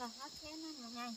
là hết thế nó mà ngay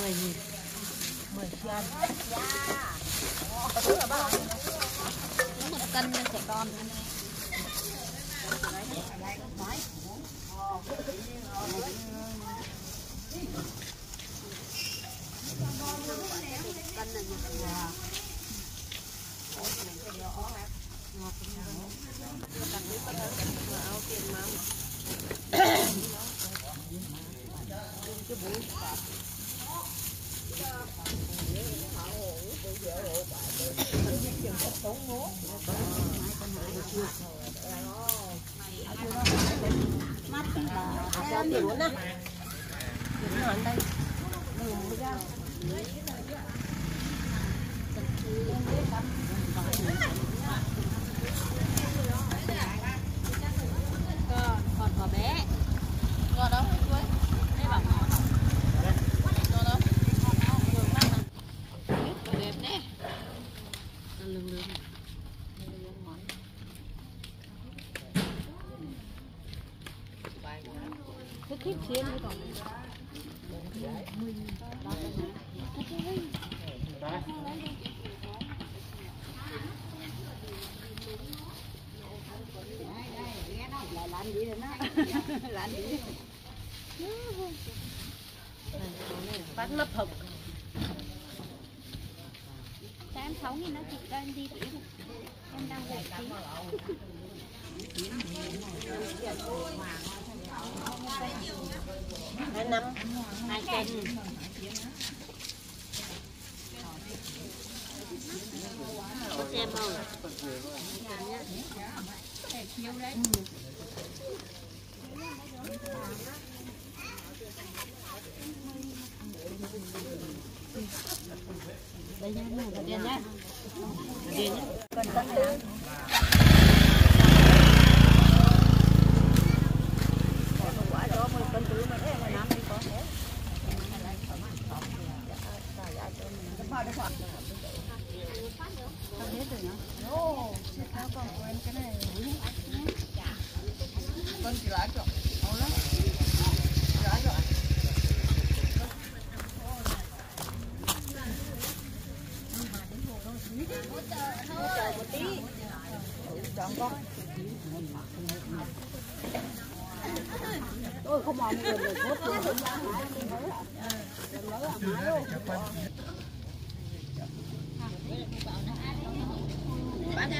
10 nghìn. 10 cân một cân cho trẻ con. Cho tiền luôn á Tiền nó đâu đây Mừng ra Còn, còn có bé Còn đâu? Chuối Đây bảo Còn đâu? Đường mắt nè Đẹp nè Lưng lưng Cái khiếp xiên đi còn Phát lấp hộp. Cho em 6 nghìn đó chị cho em đi tí. Em. Đang gửi tí Hai năm. Hai cân. Xem không? Đây nhá, đây nhá. Đây nhá.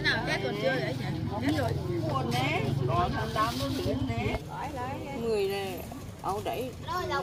thế nào chết còn chưa người này ông đẩy. rồi là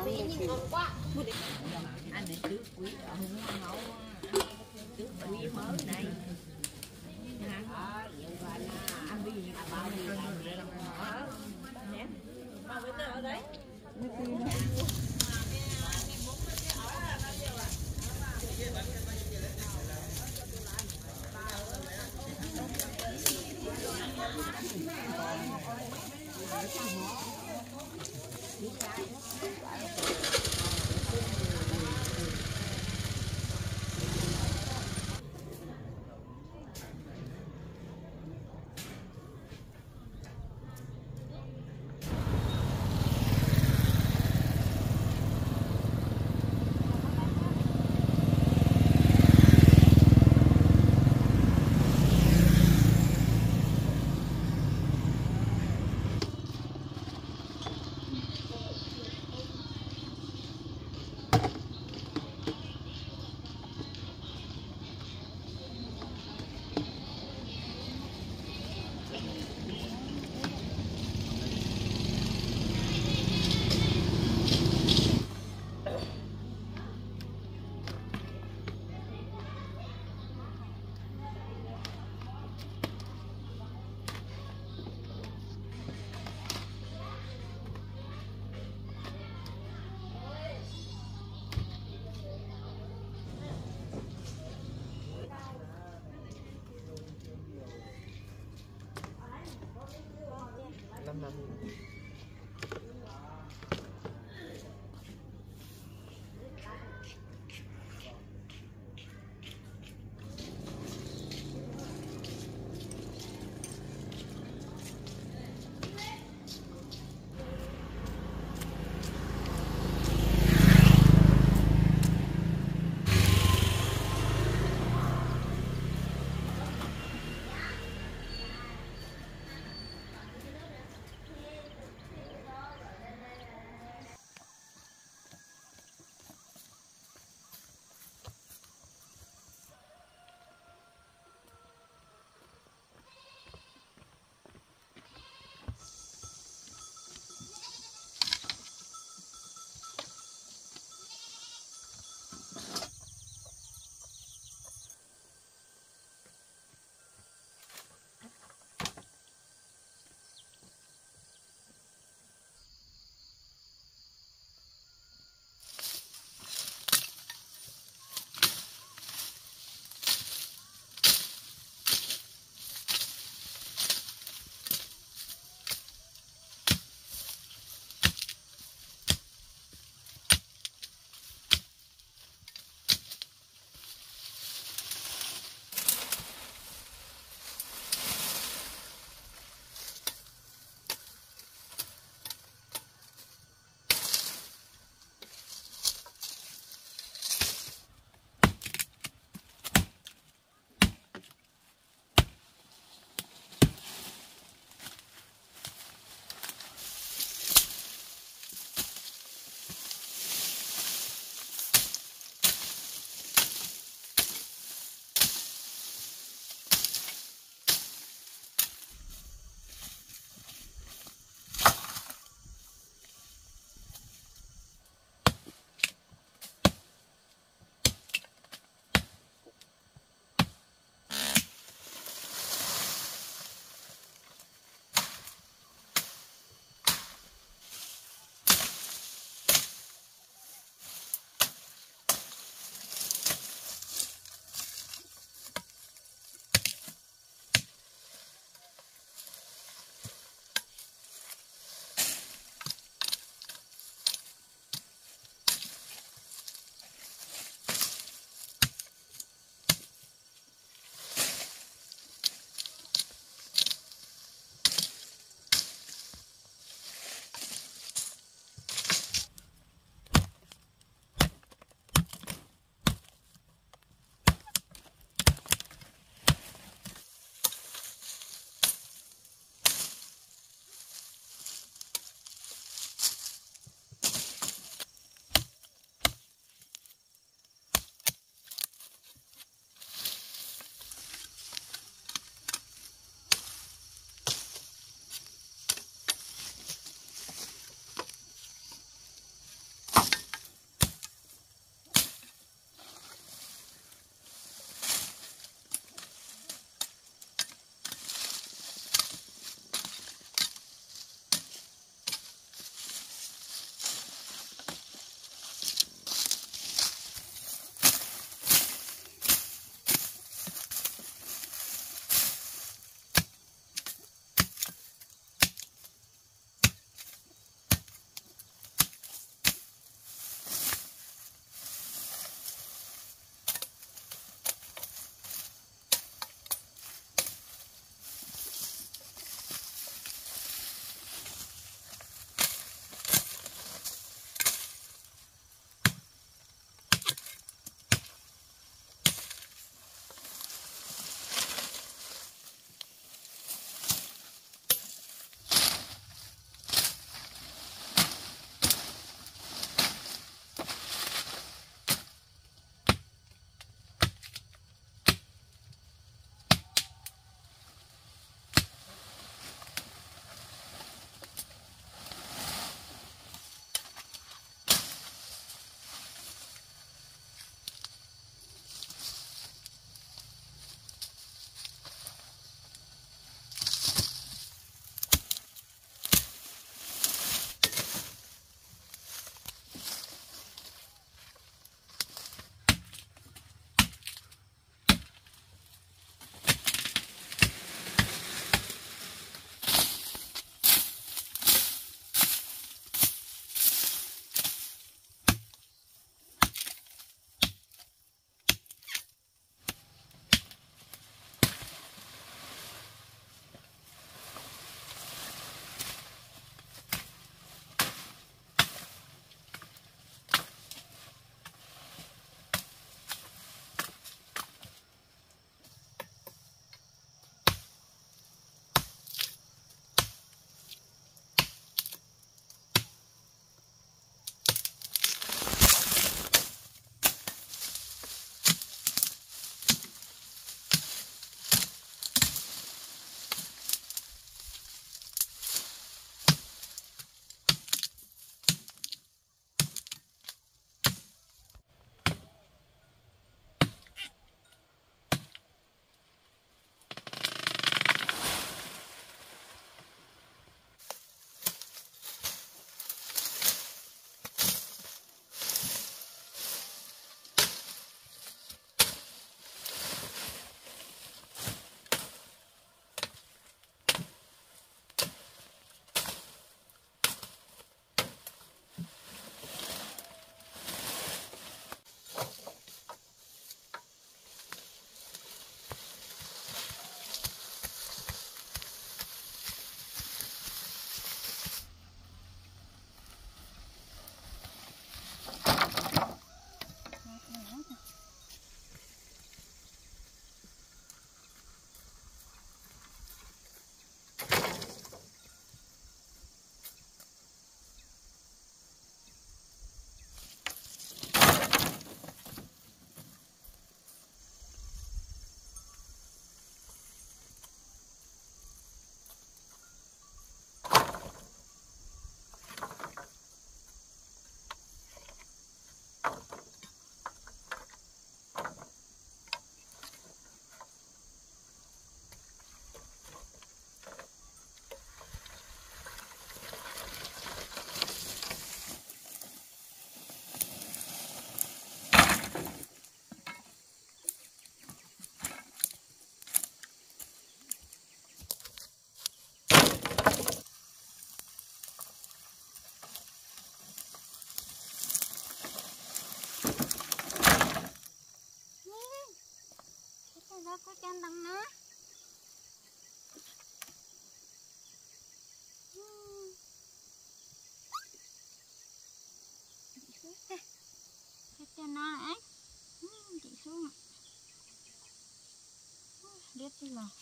他进吗？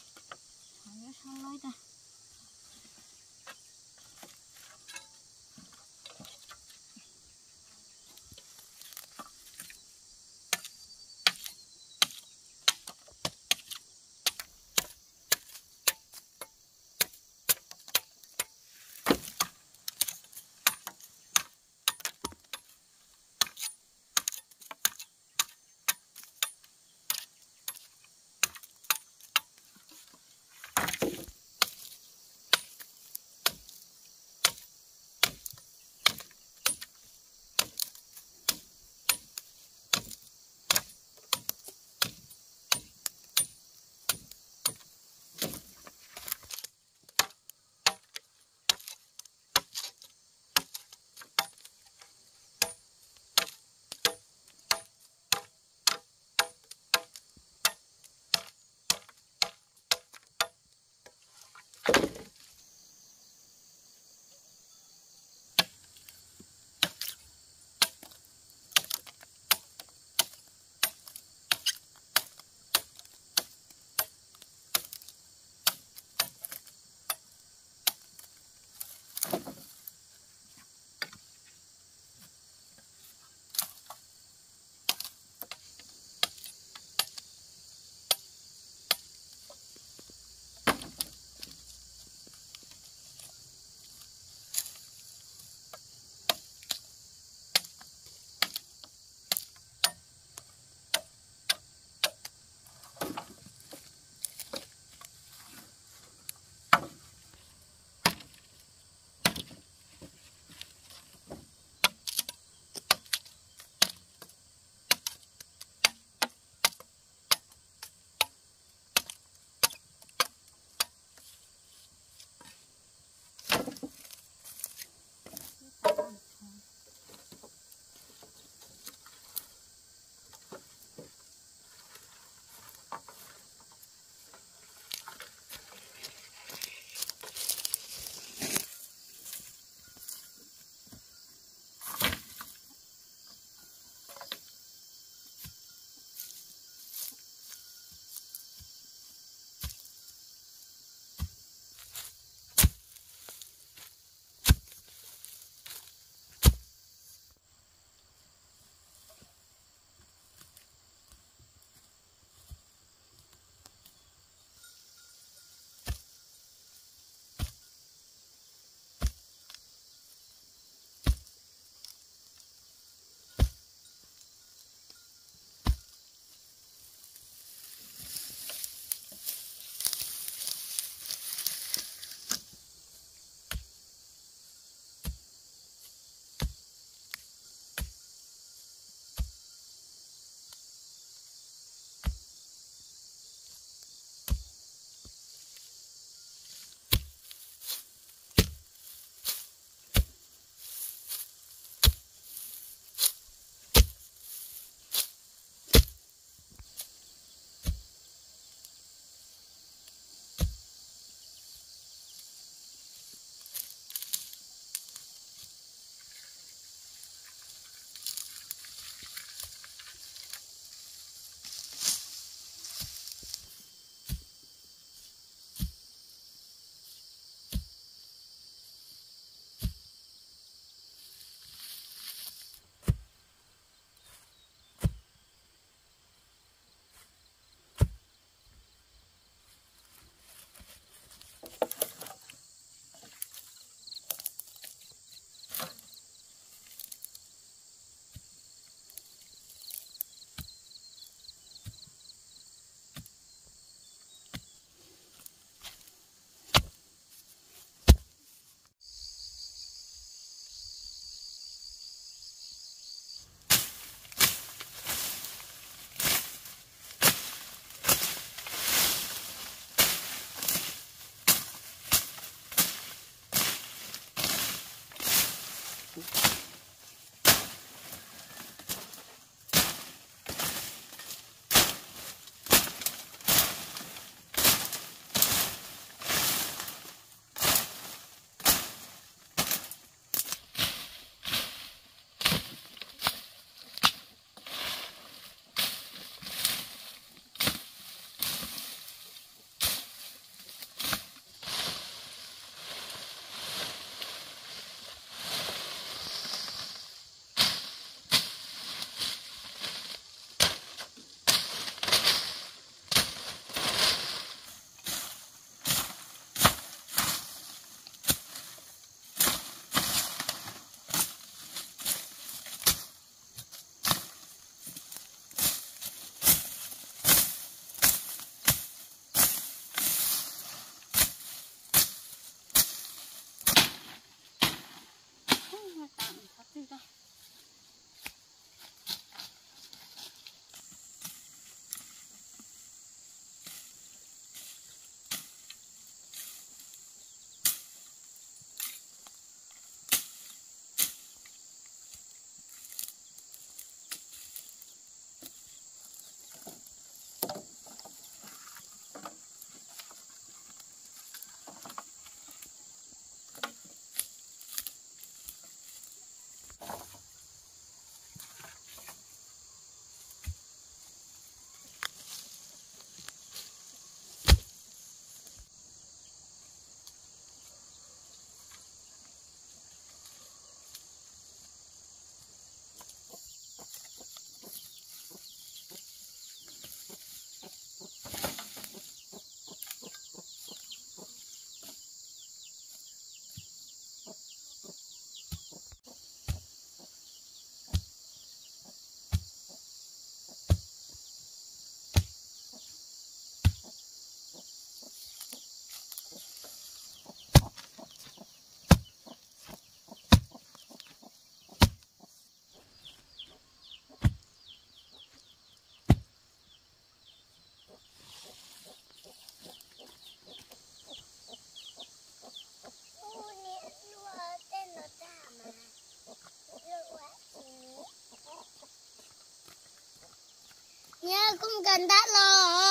gần đã rồi.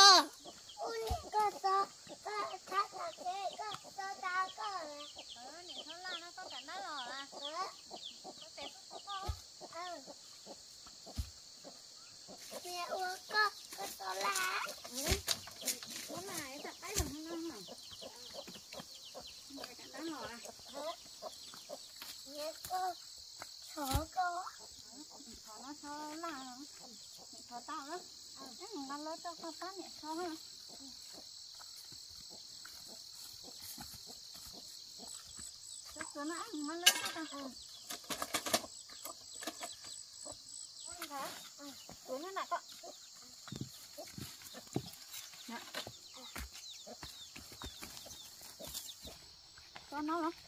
nó. không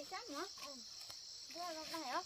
thì chắc nữa. Đưa vào này không?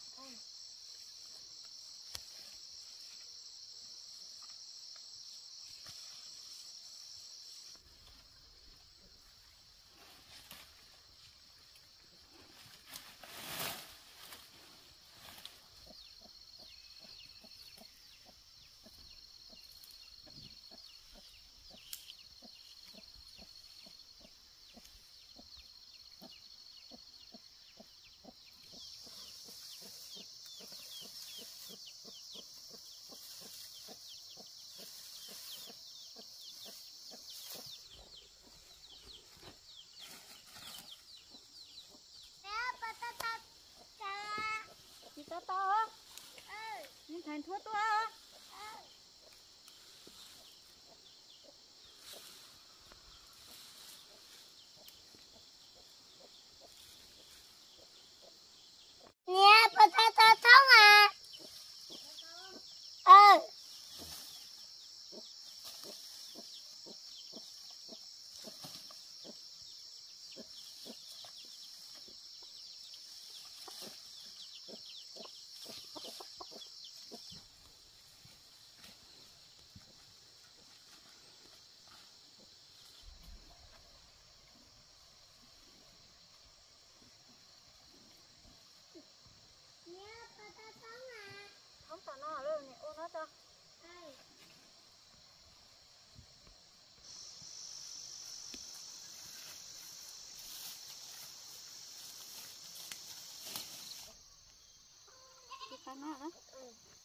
嗯嗯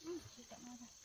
嗯。嗯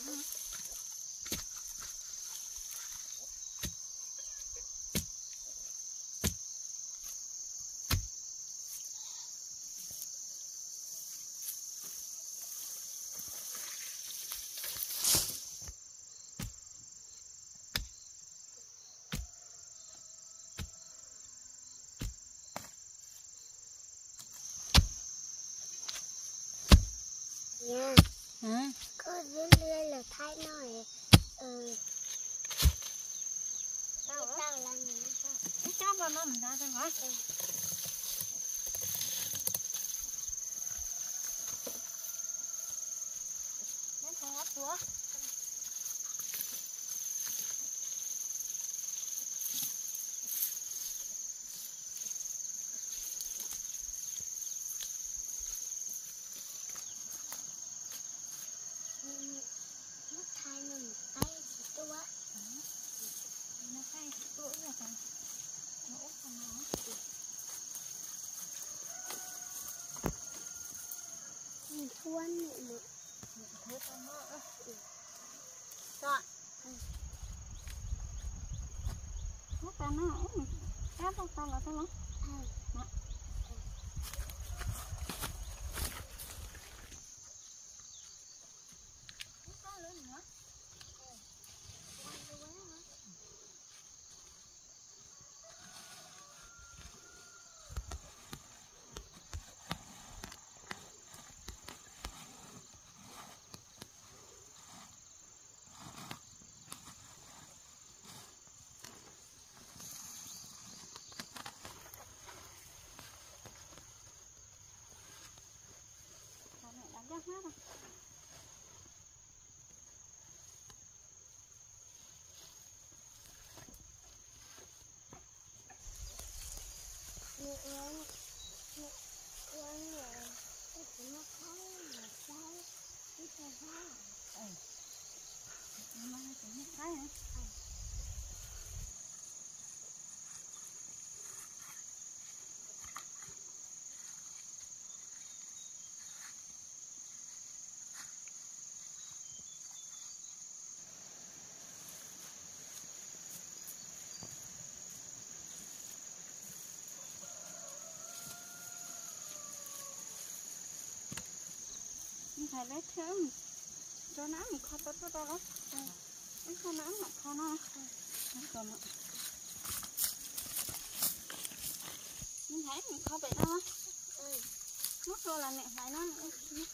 嗯。Mm. Dưới lưới là thái nói ừ sao á tao là những sao cái chó vào nó mình ra ra hỏi nó không hấp quá nó thái nó một tay chỉ tua nó cay tuổi rồi phải nó út con nó mình thua nữa mà thế con nó rồi nó ta nó ổn cá tao tao là tao lắm à nó có lớn nữa Bà mẹ đánh giác hát rồi Mẹ ơi, mẹ ơi, mẹ, cái gì nó khó mà sao? Cái gì khó? nó nói chuyện nó thấy hả mình phải lấy thêm. Cho nó mình khó tốt cho đó. Nó khó nó mà khó nó nó còn nó. Mình thấy mình khó bị nó mất rồi là mẹ phải nó nữa nó ừ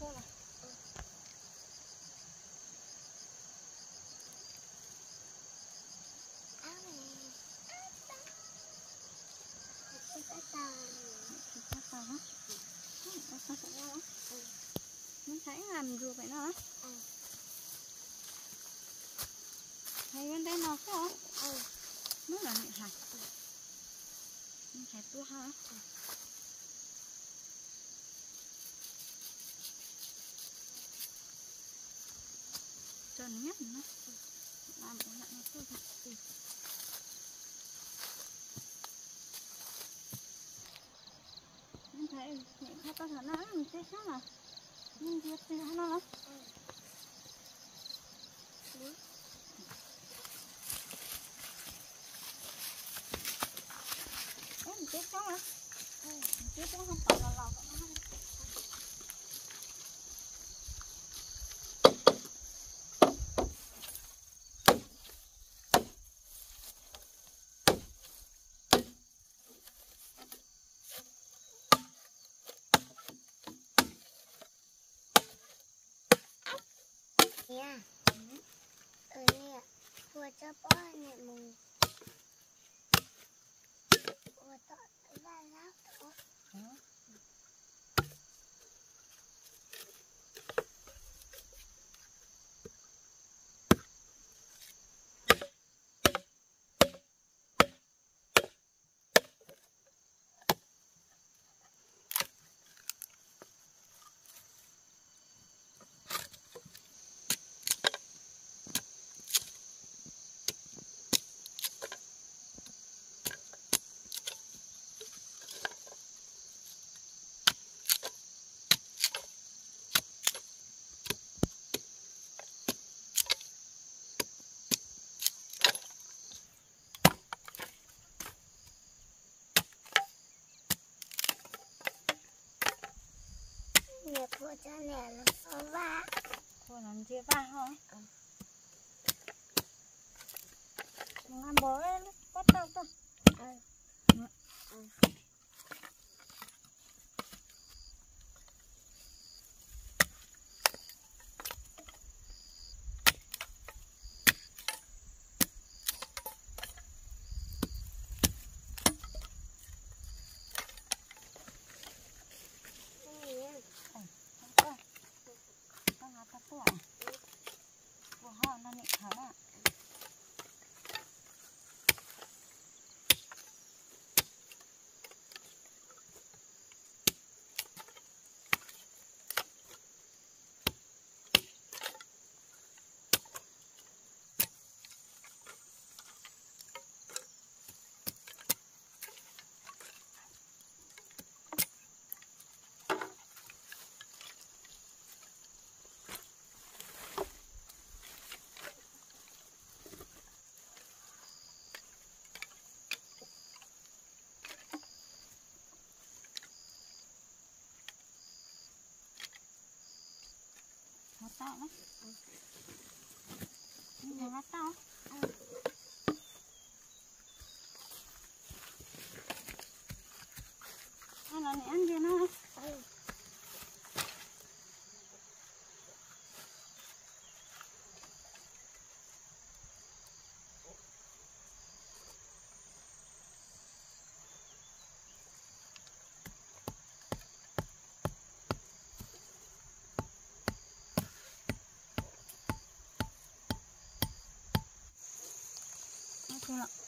khô là Áo này. Cái cái tà. thì sao sao hả nó sao sao đó mình thấy làm rùa vậy đó. Ừ. thấy bên đây nó có Ừ. nó là mẹ hả? Mình thấy tua cho nó nhắc nó làm cái lại nó mình thấy mẹ khá to thật nó mình sẽ sao là mình biết thì nhiệt vô cho nè nó có va Thôi nó chưa va không? Ừ. Nó bố lên trọng lắm Nhìn mắt tao Nó lại ăn kia nó? போகலாம்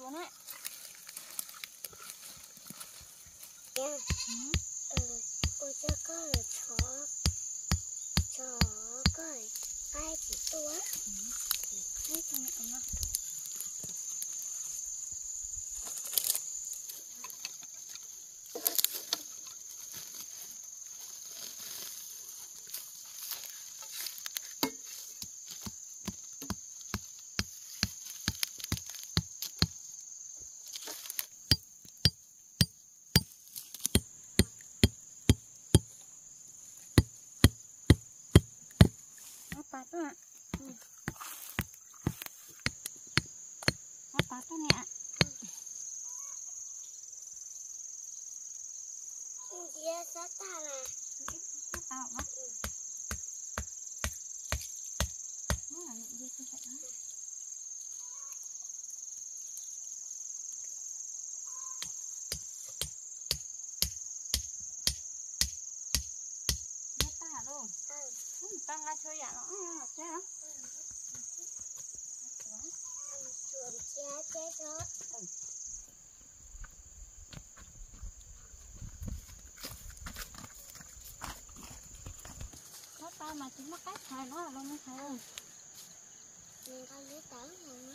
xuống it? Yeah. Hasta khách thôi nó là nó mới thôi. mình coi dưới tử này